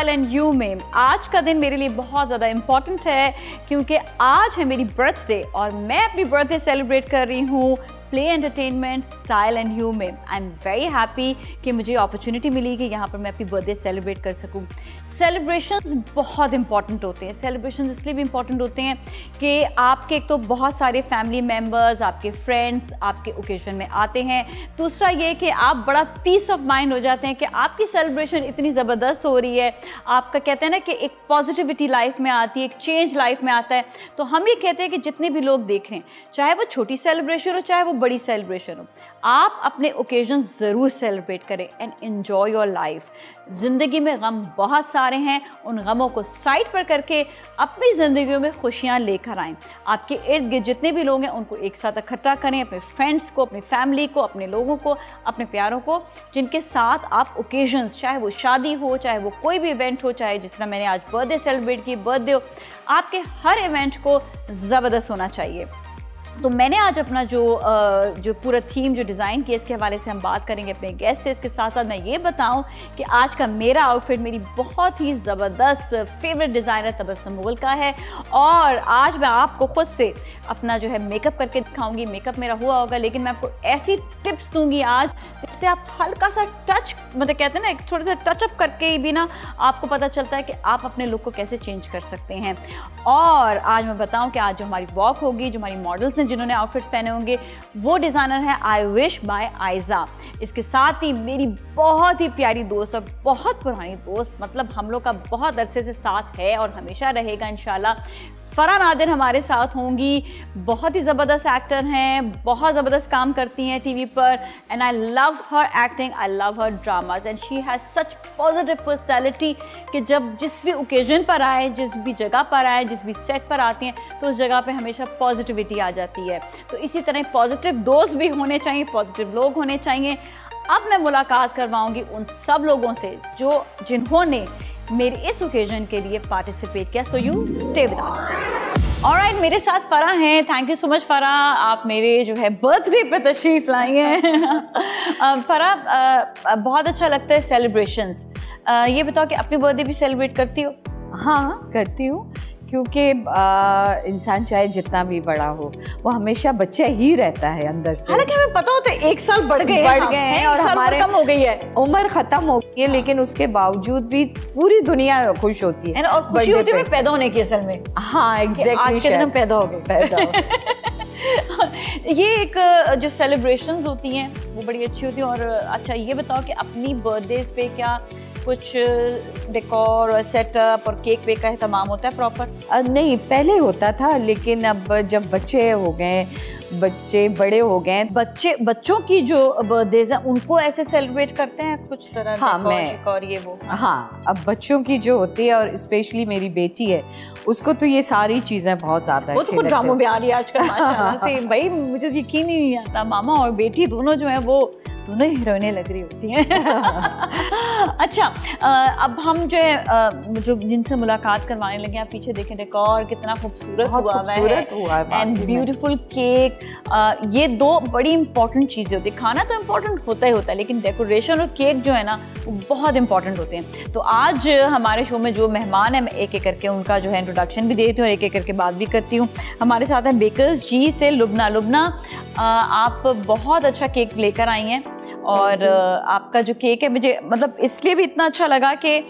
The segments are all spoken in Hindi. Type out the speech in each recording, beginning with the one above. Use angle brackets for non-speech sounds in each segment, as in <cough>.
Style and you ma'am आज का दिन मेरे लिए बहुत ज़्यादा इंपॉर्टेंट है, क्योंकि आज है मेरी बर्थडे और मैं अपनी बर्थडे सेलिब्रेट कर रही हूँ play entertainment style and you में. आई एम वेरी हैप्पी कि मुझे अपॉर्चुनिटी मिली कि यहाँ पर मैं अपनी बर्थडे सेलिब्रेट कर सकूँ. सेलिब्रेशंस बहुत इंपॉर्टेंट होते हैं। सेलिब्रेशन इसलिए भी इंपॉर्टेंट होते हैं कि आपके एक तो बहुत सारे फैमिली मेंबर्स आपके फ्रेंड्स आपके ओकेजन में आते हैं। दूसरा ये कि आप बड़ा पीस ऑफ़ माइंड हो जाते हैं कि आपकी सेलिब्रेशन इतनी ज़बरदस्त हो रही है। आपका कहते हैं ना कि एक पॉजिटिविटी लाइफ में आती है, एक चेंज लाइफ में आता है। तो हम ये कहते हैं कि जितने भी लोग देख चाहे वो छोटी सेलिब्रेशन हो, चाहे वो बड़ी सेलिब्रेशन हो आप अपने ओकेजन ज़रूर सेलिब्रेट करें एंड इन्जॉय योर लाइफ ज़िंदगी में गम बहुत सारे हैं, उन गमों को साइड पर करके अपनी ज़िंदगी में खुशियाँ लेकर आएँ। आपके इर्द गिर्द जितने भी लोग हैं, उनको एक साथ इकट्ठा करें, अपने फ्रेंड्स को, अपनी फैमिली को, अपने लोगों को, अपने प्यारों को, जिनके साथ आप ओकेजन्स चाहे वो शादी हो, चाहे वो कोई भी इवेंट हो, चाहे जिस तरह मैंने आज बर्थडे सेलिब्रेट की बर्थडे हो, आपके हर इवेंट को ज़बरदस्त होना चाहिए। तो मैंने आज अपना जो जो पूरा थीम जो डिज़ाइन किया, इसके हवाले से हम बात करेंगे अपने गेस्ट से। इसके साथ साथ मैं ये बताऊँ कि आज का मेरा आउटफिट मेरी बहुत ही ज़बरदस्त फेवरेट डिज़ाइनर तबस्सुम मुगल का है। और आज मैं आपको ख़ुद से अपना जो है मेकअप करके दिखाऊँगी। मेकअप मेरा हुआ होगा, लेकिन मैं आपको ऐसी टिप्स दूँगी आज जिससे आप हल्का सा टच मतलब कहते हैं ना, एक थोड़ा सा टचअप करके ही भी ना आपको पता चलता है कि आप अपने लुक को कैसे चेंज कर सकते हैं। और आज मैं बताऊँ कि आज जो हमारी वॉक होगी, जो हमारी मॉडल्स हैं जिन्होंने आउटफिट पहने होंगे, वो डिज़ाइनर है आई विश बाय आयजा इसके साथ ही मेरी बहुत ही प्यारी दोस्त और बहुत पुरानी दोस्त मतलब हम लोग का बहुत अरसे से साथ है और हमेशा रहेगा इनशाला फरा नादिर हमारे साथ होंगी। बहुत ही ज़बरदस्त एक्टर हैं, बहुत ज़बरदस्त काम करती हैं टीवी पर। And I love her acting I love her dramas and she has such positive personality कि जब जिस भी ओकेजन पर आए, जिस भी जगह पर आए, जिस भी सेट पर आती हैं तो उस जगह पे हमेशा पॉजिटिविटी आ जाती है। तो इसी तरह पॉजिटिव दोस्त भी होने चाहिए पॉजिटिव लोग होने चाहिए। अब मैं मुलाकात करवाऊँगी उन सब लोगों से जो जिन्होंने मेरे इस ओकेजन के लिए पार्टिसिपेट किया so you stay with alright मेरे साथ फरा हैं। Thank you so much Farah. आप मेरे जो है बर्थडे पे तशरीफ़ लाई हैं। <laughs> फरा बहुत अच्छा लगता है सेलिब्रेशंस ये बताओ कि अपनी बर्थडे भी सेलिब्रेट करती हो? हाँ करती हूँ। क्योंकि इंसान चाहे जितना भी बड़ा हो वो हमेशा बच्चा ही रहता है अंदर से। हालाँकि हमें पता होता है एक साल बढ़ गए बढ़ गए हैं और हमारे कम हो गई है। उम्र खत्म हो गई है लेकिन उसके बावजूद भी पूरी दुनिया खुश होती है। और खुशी होती है पैदा होने की असल में। हाँ एग्जैक्टली आज के दिन हम पैदा हो गए। पैदा <laughs> ये एक जो सेलिब्रेशंस होती हैं वो बड़ी अच्छी होती हैं और अच्छा ये बताओ कि अपनी बर्थडे पे क्या कुछ डेकोर और सेटअप और केक वेक का अहतमाम होता है प्रॉपर नहीं, पहले होता था, लेकिन अब जब बच्चे हो गए बच्चे बड़े हो गए बच्चे बच्चों की जो बर्थडेज हैं उनको ऐसे सेलिब्रेट करते हैं? कुछ तरह हाँ मैं और ये वो। हाँ अब बच्चों की जो होती है और स्पेशली मेरी बेटी है उसको तो ये सारी चीज़ें बहुत ज़्यादा वो तो ड्रामों में आ रही है आजकल <laughs> से। भाई मुझे यकीन ही नहीं आता मामा और बेटी दोनों जो है वो दोनों हीरोइनें लग रही होती हैं। <laughs> अच्छा अब हम जो है जो जिनसे मुलाकात करवाने लगे आप पीछे देखें डेकोर कितना खूबसूरत हुआ हुआ है। एंड ब्यूटीफुल केक ये दो बड़ी इंपॉर्टेंट चीज़ें होती है। खाना तो इम्पोर्टेंट होता ही होता है, लेकिन डेकोरेशन और केक जो है ना, वो बहुत इंपॉर्टेंट होते हैं। तो आज हमारे शो में जो मेहमान है, मैं एक एक करके उनका जो है इंट्रोडक्शन भी देती हूँ और एक एक करके बात भी करती हूँ। हमारे साथ हैं बेकर्स जी से लुबना। लुबना आप बहुत अच्छा केक लेकर आई हैं और आपका जो केक है, मुझे मतलब इसलिए भी इतना अच्छा लगा कि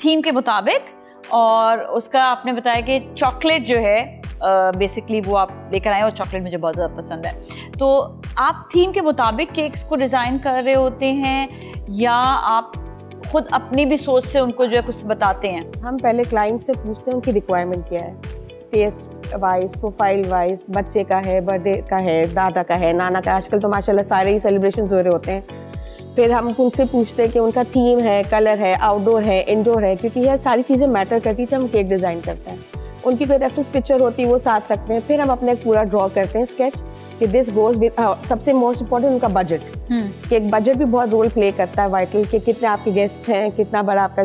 थीम के मुताबिक और उसका आपने बताया कि चॉकलेट जो है बेसिकली वो आप लेकर आए और चॉकलेट मुझे बहुत ज़्यादा पसंद है। तो आप थीम के मुताबिक केक्स को डिज़ाइन कर रहे होते हैं या आप खुद अपनी भी सोच से उनको जो है कुछ बताते हैं? हम पहले क्लाइंट से पूछते हैं उनकी रिक्वायरमेंट क्या है। टेस्ट वाइज प्रोफ़ाइल वाइज बच्चे का है बर्थडे का है, दादा का है, नाना का आजकल तो माशाल्लाह सारे ही सेलिब्रेशन हो रहे होते हैं। फिर हम उनसे पूछते हैं कि उनका थीम है कलर है आउटडोर है इंडोर है, क्योंकि यह सारी चीज़ें मैटर करती है जब हम केक डिज़ाइन करते हैं। उनकी कोई रेफरेंस पिक्चर होती है वो साथ रखते हैं फिर हम अपने पूरा ड्रॉ करते हैं स्केच कि दिस गोज विद सबसे मोस्ट इंपॉर्टेंट उनका बजट हम्म। कि एक बजट भी बहुत रोल प्ले करता है वाइटल कि कितने आपके गेस्ट हैं कितना बड़ा आपका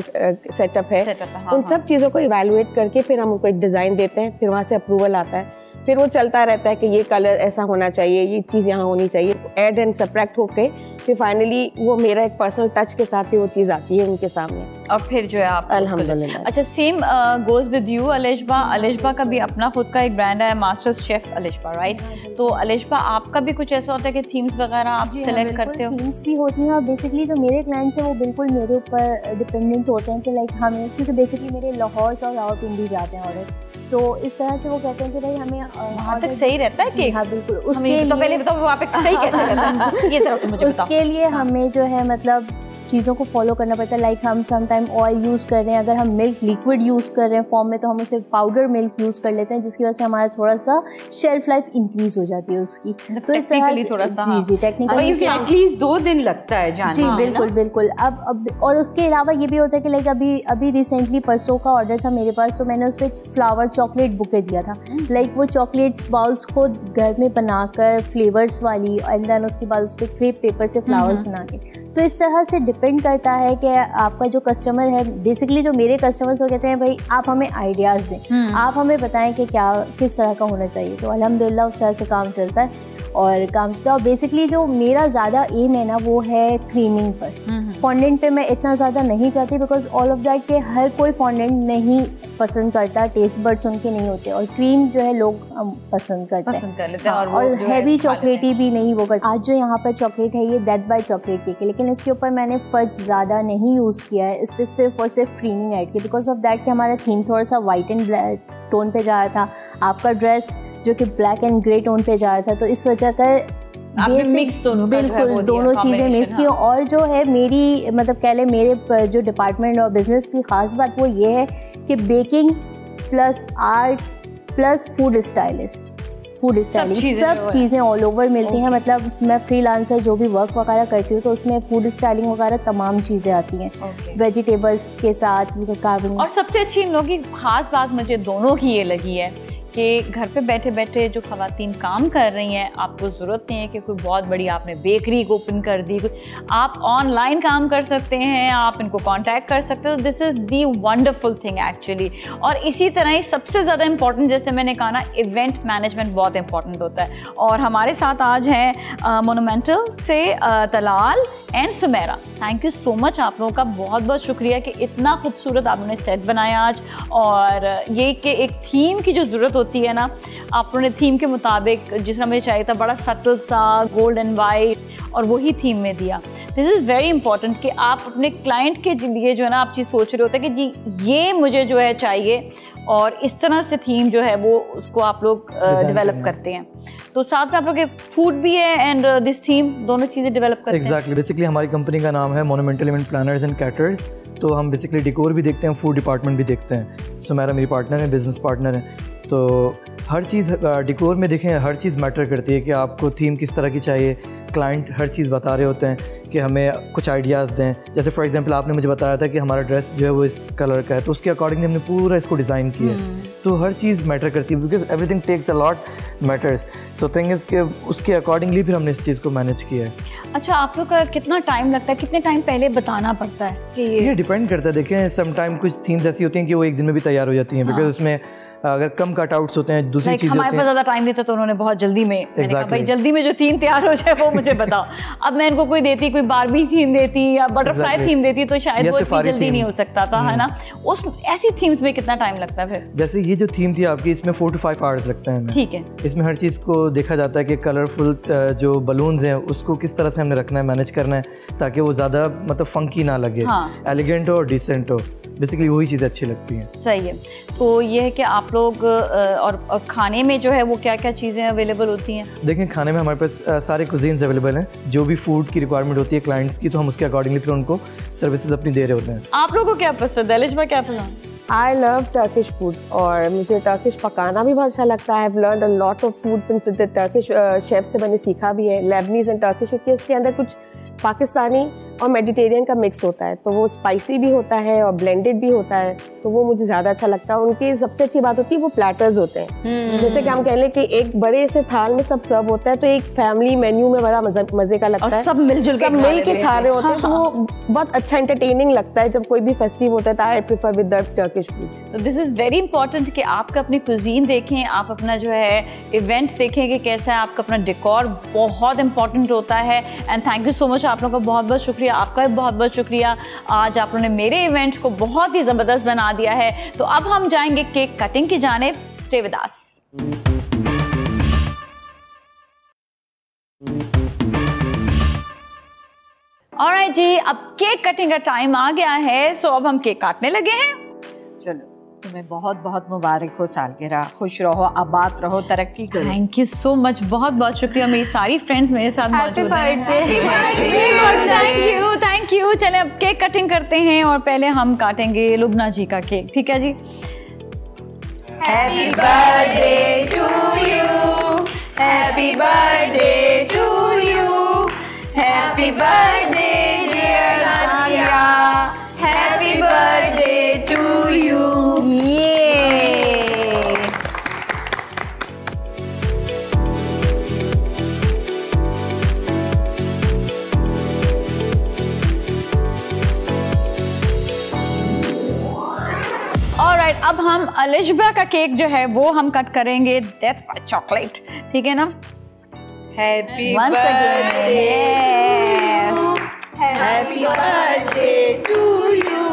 सेटअप है हाँ, उन सब हाँ. चीज़ों को इवेलुएट करके फिर हम उनको एक डिज़ाइन देते हैं फिर वहाँ से अप्रूवल आता है फिर वो चलता रहता है कि ये कलर ऐसा होना चाहिए ये चीज़ यहाँ होनी चाहिए। एड एंड सब्ट्रैक्ट होके फिर फाइनली वो मेरा एक पर्सनल टच के साथ ही वो चीज़ आती है उनके सामने। और फिर जो है आप अल्हम्दुलिल्लाह। अच्छा same goes with you Alishba Alishba का भी अपना खुद का एक ब्रांड है मास्टर शेफ अलिशबा राइट तो अलिशबा आपका भी कुछ ऐसा होता है कि थीम्स वगैरह आप सेलेक्ट हाँ, करते हो? थीम्स भी होती हैं और बेसिकली जो मेरे क्लाइंट्स हैं वो बिल्कुल मेरे ऊपर डिपेंडेंट होते हैं कि लाइक हमें क्योंकि बेसिकली मेरे लाहौर और रावलपिंडी जाते हैं ऑर्डर तो इस तरह से वो कहते हैं कि भाई हमें वहाँ तक सही रहता है कि? हाँ बिल्कुल। उसके तो पहले बताओ वहाँ पे सही कैसे रहता है? <laughs> ये जरा मुझे उसके लिए हमें जो है मतलब चीज़ों को फॉलो करना पड़ता है। लाइक हम समटाइम ऑयल यूज़ कर रहे हैं अगर हम मिल्क लिक्विड यूज़ कर रहे हैं फॉर्म में तो हम उसे पाउडर मिल्क यूज़ कर लेते हैं जिसकी वजह से हमारा थोड़ा सा शेल्फ लाइफ इंक्रीज हो जाती है उसकी। मतलब तो इस तरह जी जी टेक्निकली एटलीस्ट दो दिन लगता है जाने जी बिल्कुल बिल्कुल। अब अब और उसके अलावा ये भी होता है कि लाइक अभी अभी रिसेंटली परसों का ऑर्डर था मेरे पास तो मैंने उस पर फ्लावर चॉकलेट बुके दिया था। Like hmm. वो चॉकलेट्स बाउल्स को घर में बनाकर फ्लेवर्स वाली एंड देन उसके बाद उस पर क्रेप पेपर से फ्लावर्स। बना के। तो इस तरह से डिपेंड करता है कि आपका जो कस्टमर है बेसिकली जो मेरे कस्टमर्स वो कहते हैं भाई आप हमें आइडियाज़ दें। हम्म। आप हमें बताएँ कि क्या किस तरह का होना चाहिए। तो अलहमदिल्ला उस तरह से काम चलता है। और काम चलता और बेसिकली जो मेरा ज़्यादा एम है ना वो है क्रीमिंग पर। फॉन्डेंट। पे मैं इतना ज़्यादा नहीं चाहती बिकॉज़ ऑल ऑफ़ दैट के हर कोई फॉन्डेंट नहीं पसंद करता टेस्ट बर्ड्स उनके नहीं होते और क्रीम जो है लोग पसंद करते पसंद कर लेते हैं हाँ, और, और हैवी चॉकलेटी भी नहीं वो करते। आज जो यहाँ पर चॉकलेट है ये डेथ बाई चॉकलेट केक है लेकिन इसके ऊपर मैंने फज ज़्यादा नहीं यूज़ किया है इस पर सिर्फ़ और सिर्फ़ क्रीमिंग ऐड की बिकॉज़ ऑफ़ दैट कि हमारा थीम थोड़ा सा वाइट एंड ब्लैक टोन पे जा रहा था आपका ड्रेस जो कि ब्लैक एंड ग्रे टोन पे जा रहा था तो इस वजह कर मिक्स दोनों बिल्कुल दोनों चीज़ें मिक्स की। हाँ। और जो है मेरी मतलब कह लें मेरे जो डिपार्टमेंट और बिज़नेस की ख़ास बात वो ये है कि baking plus art plus food stylist food styling सब चीज़ें ऑल ओवर मिलती हैं। मतलब मैं फ्री लांसर जो भी वर्क वगैरह करती हूँ तो उसमें फ़ूड स्टाइलिंग वगैरह तमाम चीज़ें आती हैं। वेजिटेबल्स के साथ कार्विंग और सबसे अच्छी इन लोगों की खास बात मुझे दोनों की ये लगी है कि घर पे बैठे बैठे जो खातन काम कर रही हैं, आपको ज़रूरत नहीं है कि कोई बहुत बड़ी आपने बेकरी ओपन कर दी आप ऑनलाइन काम कर सकते हैं, आप इनको कांटेक्ट कर सकते हो। This is the wonderful thing actually और इसी तरह ही सबसे ज़्यादा इंपॉर्टेंट जैसे मैंने कहा ना इवेंट मैनेजमेंट बहुत इंपॉर्टेंट होता है। और हमारे साथ आज हैं मोनोमेंटल से Talal and Sumera. Thank you so much आप लोगों का बहुत बहुत शुक्रिया कि इतना खूबसूरत आपने सेट बनाया आज। और ये कि एक थीम की जो ज़रूरत होती है ना आप उन्होंने थीम के मुताबिक जिस तरह मुझे चाहिए था बड़ा सटल सा गोल्ड एंड वाइट और वही थीम में दिया। दिस इज़ वेरी इंपॉर्टेंट कि आप अपने क्लाइंट के लिए जो है ना आप चीज़ सोच रहे होते हैं कि जी ये मुझे जो है चाहिए और इस तरह से थीम जो है वो उसको आप लोग डेवलप करते हैं। तो साथ में आप लोग फ़ूड भी है एंड दिस थीम दोनों चीज़ें डेवलप करते exactly. हैं। एग्जैक्टली बेसिकली हमारी कंपनी का नाम है monumental event planners and caterers तो हम बेसिकली डिकोर भी देखते हैं फ़ूड डिपार्टमेंट भी देखते हैं। सो so, मेरा मेरी पार्टनर है बिज़नेस पार्टनर है। तो हर चीज़ डिकोर में देखें हर चीज़ मैटर करती है कि आपको थीम किस तरह की चाहिए। क्लाइंट हर चीज़ बता रहे होते हैं कि हमें कुछ आइडियाज़ दें। जैसे फॉर एग्जांपल आपने मुझे बताया था कि हमारा ड्रेस जो है वो इस कलर का है तो उसके अकॉर्डिंगली हमने पूरा इसको डिज़ाइन किया है। हम्म। तो हर चीज़ मैटर करती है because everything takes a lot matters so thing is के उसके अकॉर्डिंगली फिर हमने इस चीज़ को मैनेज किया है। अच्छा आप लोग का कितना टाइम लगता है? कितने टाइम पहले बताना पड़ता है कि ये डिपेंड करता है देखें सम टाइम कुछ थीम्स ऐसी होती हैं कि वो एक दिन में भी तैयार हो जाती हैं बिकॉज़ हाँ। उसमें अगर कम कट आउट्स होते हैं दूसरी चीज़ें हमारे पास ज़्यादा टाइम देते तो उन्होंने बहुत जल्दी में exactly. भाई जल्दी में जो थीम तैयार हो जाए वो मुझे बताओ। अब मैं इनको कोई देती कोई बारबी थीम देती या बटरफ्लाई exactly. थीम देती तो शायद वो इतनी जल्दी नहीं हो सकता था है ना? हम्म। उस ऐसी थीम्स में कितना टाइम लगता है फिर? जैसे ये जो थीम थी आपकी इसमें फोर टू फाइव आवर्स लगता है ठीक है। इसमें हर चीज़ को देखा जाता है कि कलरफुल जो बलून्स हैं उसको किस तरह से हमने रखना है मैनेज करना है ताकि वो ज़्यादा मतलब फंकी ना लगे। एलिगेंट हो और डिसेंट हो। बेसिकली वही चीज़ें अच्छी लगती हैं। सही है। तो ये है कि आप लोग और और खाने में जो है वो क्या क्या चीज़ें अवेलेबल होती हैं? देखें खाने में हमारे पास सारे कुजीन्स अवेलेबल हैं। जो भी फ़ूड की रिक्वायरमेंट होती है क्लाइंट्स की तो हम उसके अकॉर्डिंगली फिर उनको सर्विसेज़ अपनी दे रहे होते हैं। आप लोगों को क्या पसंद है? लिजबा क्या पसंद आई लव टर्किश फ़ूड और मुझे टर्किश पकाना भी बहुत अच्छा लगता है। Learn a lot of food Turkish chef से मैंने सीखा भी है। लेबनीज एंड टर्किश क्योंकि उसके अंदर कुछ पाकिस्तानी और मेडिटेरियन का मिक्स होता है तो वो स्पाइसी भी होता है और ब्लेंडेड भी होता है तो वो मुझे ज़्यादा अच्छा लगता है। उनकी सबसे अच्छी बात होती है वो प्लेटर्स होते हैं। जैसे कि हम कह लें कि एक बड़े से थाल में सब सर्व होता है तो एक फैमिली मेन्यू में बड़ा मज़े का लगता है। सब मिलजुल सब मिल के खा रहे होते हैं तो हाँ, वो बहुत अच्छा इंटरटेनिंग लगता है जब कोई भी फेस्टिव होता है I prefer with Turkish food तो दिस इज़ वेरी इंपॉर्टेंट कि आप अपनी कुजीन देखें, आप अपना जो है इवेंट देखें कि कैसा है, आपका अपना डेकोर बहुत इंपॉर्टेंट होता है। And thank you so much आप लोगों का बहुत बहुत शुक्रिया, आपका भी बहुत बहुत शुक्रिया। आज आप लोगों ने मेरे इवेंट को बहुत ही ज़बरदस्त बना दिया है। तो अब हम जाएँगे केक कटिंग की जाने स्टे अस ऑलराइट जी अब केक कटिंग का टाइम आ गया है सो अब हम केक काटने लगे हैं। चलो तुम्हें बहुत बहुत मुबारक हो सालगिरह। खुश रहो आबाद रहो तरक्की करो। थैंक यू सो मच बहुत बहुत शुक्रिया। मेरी सारी फ्रेंड्स मेरे साथ मौजूद हैं। थैंक यू थैंक यू चले अब केक कटिंग करते हैं और पहले हम काटेंगे लुबना जी का केक ठीक है जी? Happy birthday to you happy birthday happy birthday dear Nadia happy birthday to you अब हम अलिशबा का केक जो है, वो हम कट करेंगे डेथ बाय चॉकलेट ठीक है ना? Happy Once again, yes. Happy birthday to you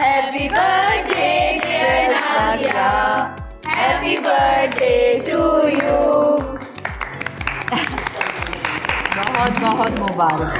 happy birthday dear Nadia happy birthday to you बहुत बहुत मुबारक।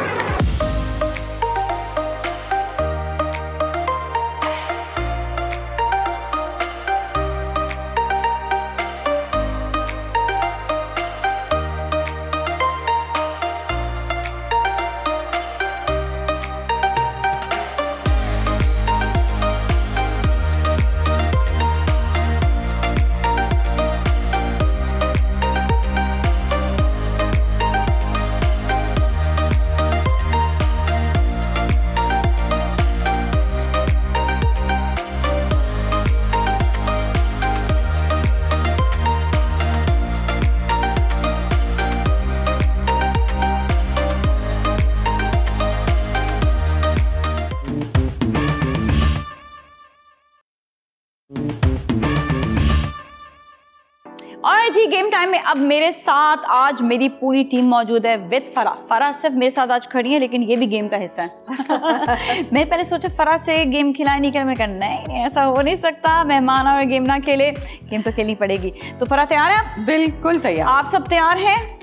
अब मेरे साथ आज मेरी पूरी टीम मौजूद है विद फरा। फरा सिर्फ़ मेरे साथ आज खड़ी है लेकिन ये भी गेम का हिस्सा है। <laughs> मैं पहले सोचा फरा से गेम खिलाए नहीं कर मैं कहा नहीं ऐसा हो नहीं सकता मेहमान आए गेम ना खेले। गेम तो खेलनी पड़ेगी। तो फरा तैयार है आप? बिल्कुल तैयार। आप सब तैयार हैं?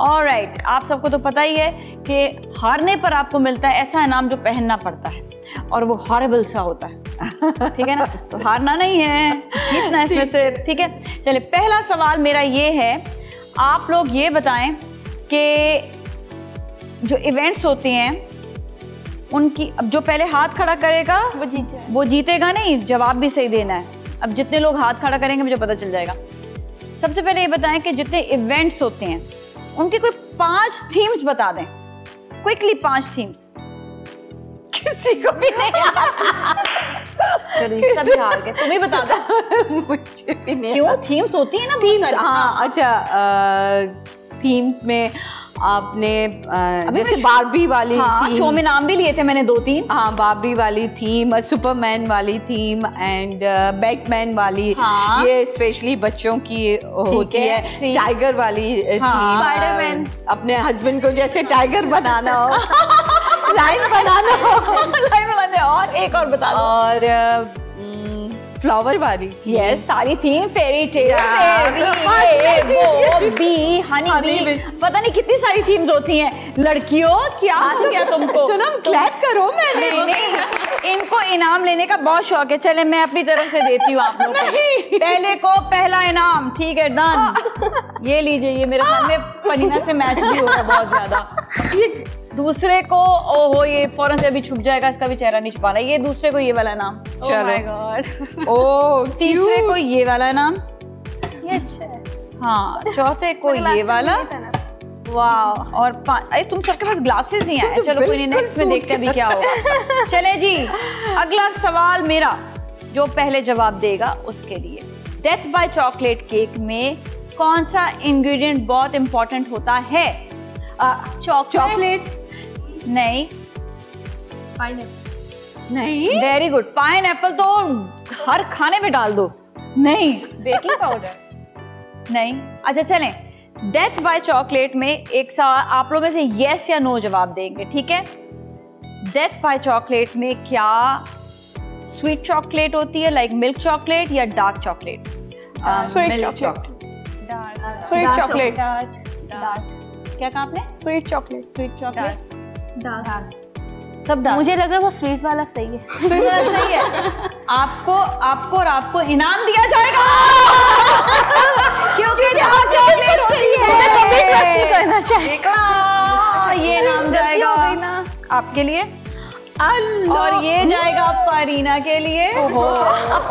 और राइट आप सबको तो पता ही है कि हारने पर आपको मिलता है ऐसा इनाम जो पहनना पड़ता है और वो हॉरेबल सा होता है। ठीक है ना? तो हारना नहीं है। जीतना इसमें से ठीक है? चलिए पहला सवाल मेरा ये है आप लोग ये बताएँ कि जो इवेंट्स होते हैं उनकी अब जो पहले हाथ खड़ा करेगा वो जीत वो जीतेगा नहीं जवाब भी सही देना है। अब जितने लोग हाथ खड़ा करेंगे मुझे पता चल जाएगा। सबसे पहले ये बताएँ कि जितने इवेंट्स होते हैं उनकी कोई पाँच थीम्स बता दें। क्विकली पाँच थीम्स किसी को भी नहीं चलिए सभी हार गए। तुम ही बता दो। <laughs> मुझे भी नहीं क्यों? थीम्स होती है ना थीम्स सारी। हाँ अच्छा थीम्स में आपने जैसे बारबी वाली हाँ थीम शो में नाम भी लिए थे मैंने दो तीन हाँ बारबी वाली थीम सुपरमैन वाली थीम एंड बैटमैन वाली। हाँ। ये स्पेशली बच्चों की होती है, है। टाइगर वाली थीम हाँ। अपने हस्बैंड को जैसे टाइगर बनाना हो। <laughs> लाइन बनाना हो लाइन बंदे और एक और बता दो। और फ्लावर वाली थी। यस सारी थीम फेरी टेल तो। बी हनी बी पता नहीं कितनी सारी थीम्स होती हैं। लड़कियों क्या हो गया तुमको? सुनो क्लैप करो मैंने। नहीं इनको इनाम लेने का बहुत शौक है। चले मैं अपनी तरफ़ से देती हूँ आप लोग को। पहले को पहला इनाम ठीक है डन ये लीजिए ये मेरे ख्याल में पनीना से मैच भी होगा बहुत ज़्यादा। दूसरे को ओहो ये फ़ौरन से अभी छुप जाएगा इसका भी चेहरा नहीं छुपाना ये दूसरे को ये वाला नाम। चलो। <laughs> ओ तीसरे को ये वाला नाम। ये अच्छा है। हाँ चौथे को ये वाला। वाह और अरे तुम सबके पास ग्लासेस नहीं आए चलो कोई नहीं नेक्स्ट में देखते हैं अभी क्या होगा। <laughs> चले जी अगला सवाल मेरा जो पहले जवाब देगा उसके लिए। डेथ बाय चॉकलेट केक में कौन सा इंग्रेडिएंट बहुत इंपॉर्टेंट होता है? चॉकलेट नहीं। पाइन नहीं? वेरी गुड पाइन एप्पल तो हर खाने में डाल दो। नहीं। बेकिंग पाउडर नहीं। अच्छा चलें। डेथ बाय चॉकलेट में एक सवाल आप लोग में से यस या नो जवाब देंगे ठीक है? डेथ बाय चॉकलेट में क्या स्वीट चॉकलेट होती है लाइक मिल्क चॉकलेट या dark chocolate Sweet chocolate sweet chocolate क्या कहा आपने? स्वीट चॉकलेट स्वीट चॉकलेट सब डार्क मुझे लग रहा है वो स्वीट वाला सही है। फिर मेरा सही है। आपको आपको और आपको इनाम दिया जाएगा। क्योंकि डार्क चॉकलेट है। कभी trust नहीं करना चाहिए। देखा ये नाम जाएगा हो गई ना। आपके लिए। और ये जाएगा परीना के लिए। अब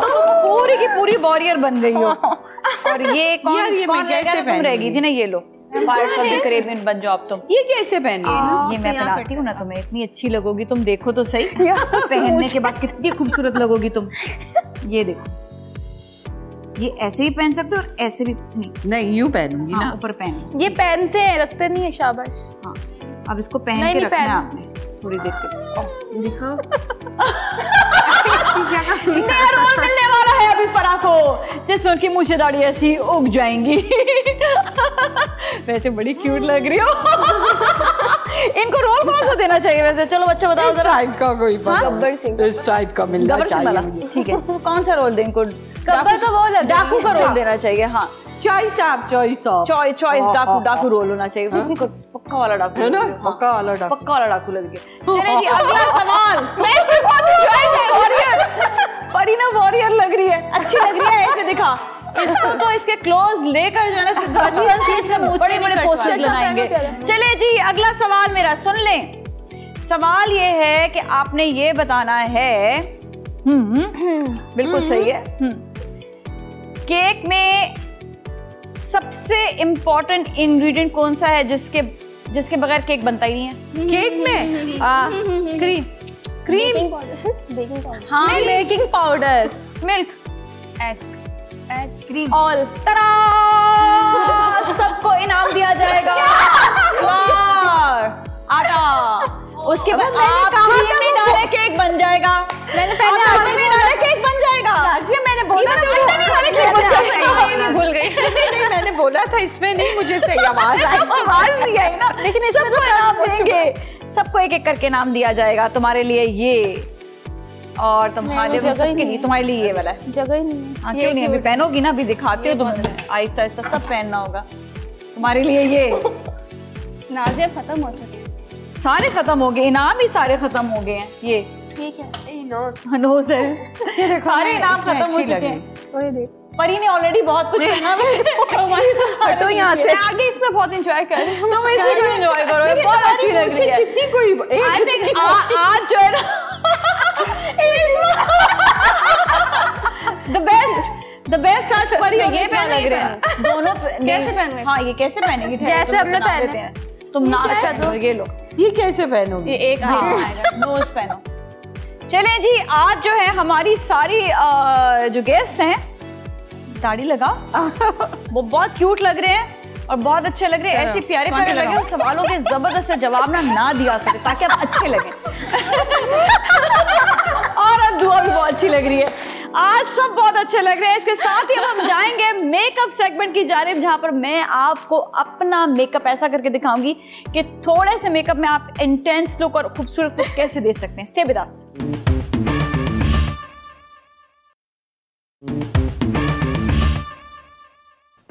तो पूरी की पूरी वॉरियर बन गई हो। <laughs> और ये कौन ये कौन कैसे तुम रह गई पहनूँगी? थी ना ये लो। करेबियन बन जाओ तुम ये कैसे पहनी है ये मैं पहनाती हूँ ना तुम्हें इतनी अच्छी लगोगी तुम देखो तो सही। <laughs> पहनने के बाद कितनी खूबसूरत लगोगी तुम। ये देखो। ये ऐसे भी पहन सकते हो और ऐसे भी नहीं। नहीं यूँ पहनूँगी हाँ, ना। ऊपर पहन ये पहनते हैं रखते नहीं है शाबाश। हाँ अब इसको पहन के रखना आपने थोड़ी देर के लिए। दिखाओ। <laughs> <laughs> नया रोल मिलने वाला है अभी फरा को। जिसमें उनकी मुझे दाढ़ी ऐसी उग जाएँगी। वैसे बड़ी क्यूट लग रही हो। इनको रोल कौन सा देना चाहिए वैसे? चलो बच्चा बताओ इस टाइप का कोई गब्बर सिंह इस टाइप का मिलना गबर चाहिए ठीक है। कौन सा रोल दें इनको? गब्बर तो वो लग डाकू का रोल देना चाहिए हाँ। चॉइस आप चॉइस आप। चॉइस चॉइस हाँ, डाकू हाँ, डाकू रोल होना चाहिए। पक्का पक्का वाला डाकू है ना? हाँ, पक्का वाला डाक। पक्का वाला डाकू लग। गया <laughs> चले जी अगला सवाल। <laughs> मैं परीना वॉरियर लग रही है। अच्छी लग रही है ऐसे दिखा। <laughs> इसको तो इसके क्लोज लेकर जो बचपन से इसका बड़े बड़े पोस्टर लगाएँगे चले जी अगला सवाल मेरा सुन लें। सवाल ये है कि आपने ये बताना है। हम्म बिल्कुल सही है। हम्म। केक में सबसे इम्पोर्टेंट इंग्रेडिएंट कौन सा है जिसके जिसके बगैर केक बनता ही नहीं है? केक में? Cream cream baking powder baking powder हाँ baking powder milk egg egg cream all तरा सबको इनाम दिया जाएगा। <laughs> आटा। उसके बाद आप क्रीम नहीं डाले केक बन जाएगा। मैंने पहले आटे नहीं डाले केक बन जाएगा। राजिया मैंने बोला था नहीं डाले केक बन जाएगा। <laughs> भूल गई। मैंने बोला था इसमें नहीं मुझे सही आवाज़ आई। <laughs> आवाज़ नहीं आई ना। लेकिन इसमें तो इनाम देंगे। सबको एक एक करके नाम दिया जाएगा तुम्हारे लिए ये और तुम्हारे सबके लिए तुम्हारे लिए ये वाला है। जगह ही नहीं। हाँ क्यों नहीं? अभी पहनोगी ना अभी दिखाती हो तुम आहिस्ता आहिस्ता सब पहनना होगा। तुम्हारे लिए ये। <laughs> नाजिया खत्म हो चुके सारे खत्म हो गए इनाम ही सारे खत्म हो गए हैं। ये। ठीक है। हनोज <laughs> है ये देखो सारे इनाम खत्म हो चुके हैं। और देख। परी ने ऑलरेडी बहुत कुछ <laughs> पहना है। हटो यहाँ से। आगे इसमें बहुत एंजॉय कर रही हूँ। तुम इसी को एंजॉय करो। बहुत अच्छी लग रही है। कितनी कोई आई थिंक <laughs> आज जो है ना द बेस्ट द बेस्ट आज परी ये पहनो, लग रहे हैं। दोनों <laughs> कैसे पहनूं? हाँ ये कैसे पहनेगी? जैसे हमने पहने। हैं। तुम ना अच्छा तो ये लो। ये कैसे पहनोगी? ये एक आएगा। नोज़ पहनो। चले जी आज जो है हमारी सारी जो गेस्ट हैं दाढ़ी लगा। वो बहुत क्यूट लग रहे हैं और बहुत अच्छे लग रहे हैं। ऐसे प्यारे प्यारे लगे उन सवालों के ज़बरदस्त से जवाब ना ना दिया सके ताकि आप अच्छे लगे। और अब दुआ भी बहुत अच्छी लग रही है। आज सब बहुत अच्छे लग रहे हैं। इसके साथ ही अब हम जाएँगे मेकअप सेगमेंट की जानिब जहाँ पर मैं आपको अपना मेकअप ऐसा करके दिखाऊँगी कि थोड़े से मेकअप में आप इंटेंस लुक और खूबसूरत लुक कैसे दे सकते हैं। स्टे विद अस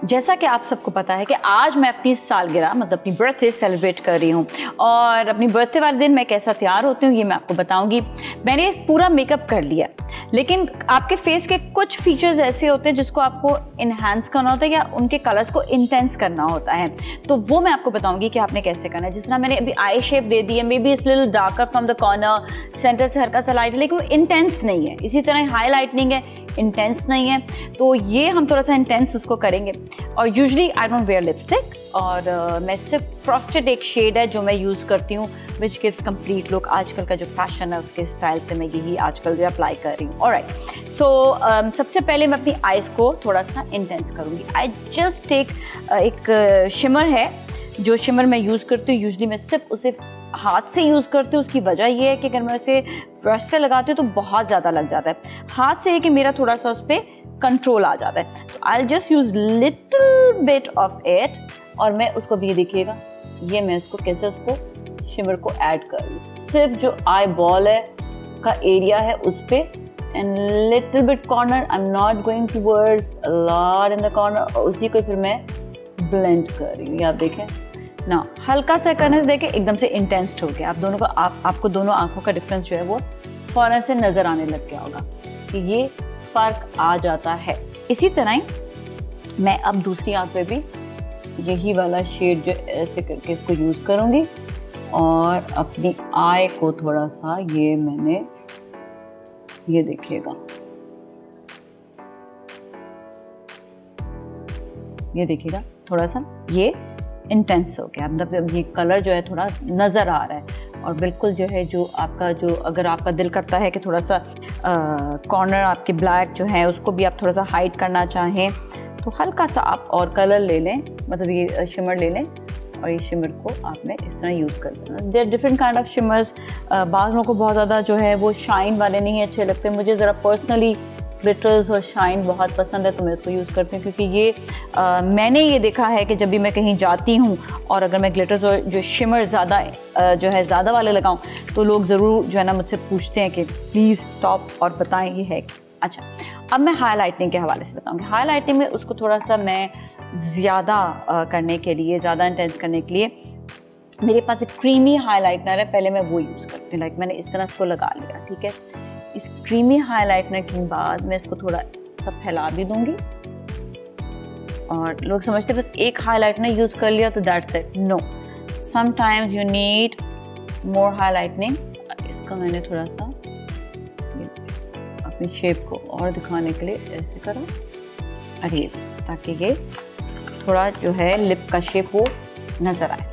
जैसा कि आप सबको पता है कि आज मैं अपनी सालगिरह मतलब अपनी बर्थडे सेलिब्रेट कर रही हूँ। और अपनी बर्थडे वाले दिन मैं कैसा तैयार होती हूँ, ये मैं आपको बताऊँगी। मैंने पूरा मेकअप कर लिया लेकिन आपके फेस के कुछ फीचर्स ऐसे होते हैं जिसको आपको इन्हांस करना होता है या उनके कलर्स को इंटेंस करना होता है। तो वो मैं आपको बताऊँगी कि आपने कैसे करना है। जिस तरह मैंने अभी आई शेप दे दी है may be is little darker from the corner centre से हल्का सा लाइट लेकिन वो इंटेंस नहीं है। इसी तरह हाई लाइटनिंग है इंटेंस नहीं है तो ये हम थोड़ा सा इंटेंस उसको करेंगे। और usually I don't wear lipstick और uh, मैं सिर्फ़ फ्रॉस्टेड एक शेड है जो मैं यूज़ करती हूँ विच गिव्स कंप्लीट लुक आजकल का जो फ़ैशन है उसके स्टाइल से मैं यही आजकल जो अप्लाई कर रही हूँ। और राइट सो सबसे पहले मैं अपनी आइज़ को थोड़ा सा इंटेंस करूँगी। आई जस्ट टेक एक शिमर uh, है जो शिमर मैं यूज़ करती हूँ यूजली मैं सिर्फ़ उसे हाथ से यूज़ करती हूँ, उसकी वजह ये है कि अगर मैं उसे ब्रश से लगाती हूँ तो बहुत ज़्यादा लग जाता है। हाथ से है कि मेरा थोड़ा सा उस पर कंट्रोल आ जाता है। तो I just use little bit of it और मैं उसको भी देखिएगा, ये मैं उसको कैसे उसको शिमर को ऐड कर रही सिर्फ़ जो आई बॉल है का एरिया है उस पर and little bit corner I am not going to words lot in the corner और उसी को फिर मैं ब्लेंड कर रही हूँ। आप देखें। ना, हल्का सा करने से देखे एकदम से इंटेंस्ड हो गया। आप दोनों को, आप, आपको दोनों आँखों का डिफरेंस जो है वो फ़ौरन से नज़र आने लग गया होगा कि ये फ़र्क आ जाता है। इसी तरह ही मैं अब दूसरी आँख पे भी यही वाला शेड जो ऐसे करके इसको यूज़ करूँगी और अपनी आय को थोड़ा सा ये मैंने, ये देखिएगा। ये देखिएगा, थोड़ा सा, ये इंटेंस हो गया। मतलब ये कलर जो है थोड़ा नज़र आ रहा है। और बिल्कुल जो है जो आपका जो, अगर आपका दिल करता है कि थोड़ा सा कॉर्नर आपके ब्लैक जो है, उसको भी आप थोड़ा सा हाइड करना चाहें तो हल्का सा आप और कलर ले लें। मतलब ये शिमर ले लें और ये शिमर को आपने इस तरह यूज़ कर देना। There different kind of shimmers बाज़ लोगों को बहुत ज़्यादा जो है वो शाइन वाले नहीं अच्छे लगते। मुझे ज़रा पर्सनली ग्लिटर्स और शाइन बहुत पसंद है तो मैं इसको यूज़ करती हूँ क्योंकि ये आ, मैंने ये देखा है कि जब भी मैं कहीं जाती हूँ और अगर मैं ग्लिटर्स और जो शिमर ज़्यादा जो है ज़्यादा वाले लगाऊँ तो लोग ज़रूर जो है ना मुझसे पूछते हैं कि प्लीज़ स्टॉप और बताएँ ये है। अच्छा अब मैं हाईलाइटिंग के हवाले से बताऊँगी। हाईलाइटिंग में उसको थोड़ा सा मैं ज़्यादा करने के लिए ज़्यादा इंटेंस करने के लिए मेरे पास एक क्रीमी हाईलाइटनर है पहले मैं वो यूज़ करती हूँ। लाइक मैंने इस तरह इसको लगा लिया ठीक है? इस क्रीमी हाईलाइटनर के बाद मैं इसको थोड़ा सा फैला भी दूँगी। और लोग समझते बस एक हाईलाइटनर यूज़ कर लिया तो that's it no sometimes you need more highlighting इसका मैंने थोड़ा सा अपनी शेप को और दिखाने के लिए ऐसे करो। अरे, ताकि ये थोड़ा जो है लिप का शेप वो नज़र आए।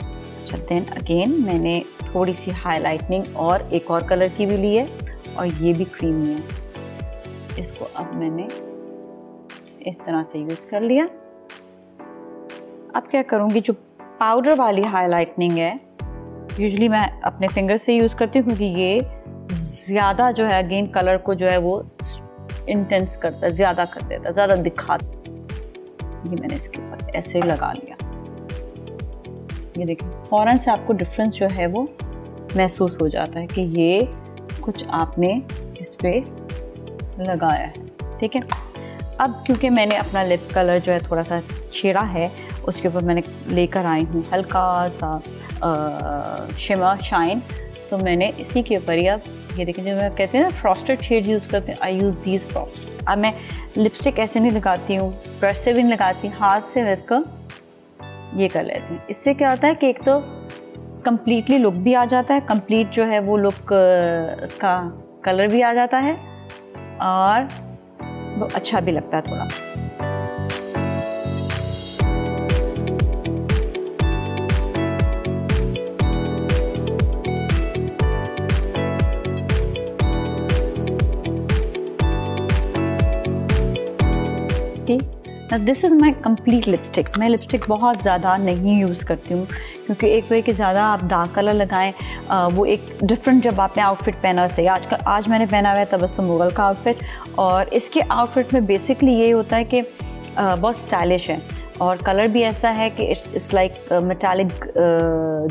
अच्छा देन अगेन मैंने थोड़ी सी हाईलाइटनिंग और एक और कलर की भी ली है। और ये भी क्रीमी है। इसको अब मैंने इस तरह से यूज़ कर लिया। अब क्या करूँगी? जो पाउडर वाली हाईलाइटनिंग है यूजली मैं अपने फिंगर से यूज़ करती हूँ क्योंकि ये ज़्यादा जो है अगेन कलर को जो है वो इंटेंस करता है, ज़्यादा कर देता है, ज़्यादा दिखाता ये मैंने इसके ऊपर ऐसे लगा लिया। ये देखिए, फ़ौरन से आपको डिफरेंस जो है वो महसूस हो जाता है कि ये कुछ आपने इस पर लगाया है, ठीक है? अब क्योंकि मैंने अपना लिप कलर जो है थोड़ा सा छेड़ा है, उसके ऊपर मैंने लेकर आई हूँ हल्का सा शिमा शाइन तो मैंने इसी के ऊपर ही अब, ये देखिए जो मैं कहते हैं ना फ्रॉस्टेड शेड यूज़ करते हैं आई यूज़ दीज फ्रॉस्ट अब मैं लिपस्टिक ऐसे नहीं लगाती हूँ ब्रश से भी नहीं लगाती, हाथ से मैं इसको ये कर लेती हूँ। इससे क्या होता है कि एक तो कम्प्लीटली लुक भी आ जाता है कंप्लीट जो है वो लुक इसका कलर भी आ जाता है और वो अच्छा भी लगता है थोड़ा। This is my complete lipstick मैं लिपस्टिक बहुत ज़्यादा नहीं यूज़ करती हूँ। क्योंकि एक वे कि ज़्यादा आप डार्क कलर लगाएँ आ, वो एक डिफरेंट जब आपने आउटफिट पहना सही। आज आज मैंने पहना हुआ है तबस्सुम मुगल का आउटफिट और इसके आउटफिट में बेसिकली ये होता है कि बहुत स्टाइलिश है। और कलर भी ऐसा है कि it's it's like metallic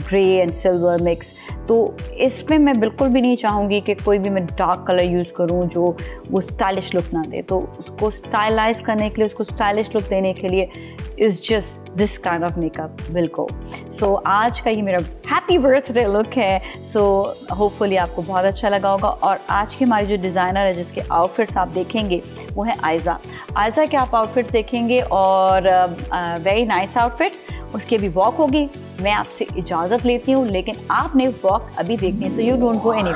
grey and silver mix तो इसमें मैं बिल्कुल भी नहीं चाहूँगी कि कोई भी मैं डार्क कलर यूज़ करूँ जो वो स्टाइलिश लुक ना दे। तो उसको स्टाइलाइज करने के लिए उसको स्टाइलिश लुक देने के लिए is just this kind of makeup will go so आज का ये मेरा हैप्पी बर्थडे लुक है. So, होपफुली आपको बहुत अच्छा लगा होगा और आज की हमारी जो डिज़ाइनर है जिसके आउटफिट्स आप देखेंगे वो है आयज़ा आयज़ा के आप आउटफिट्स देखेंगे और वेरी नाइस आउटफिट्स उसकी अभी वॉक होगी. मैं आपसे इजाज़त लेती हूँ लेकिन आपने वॉक अभी देखनी है so you don't go any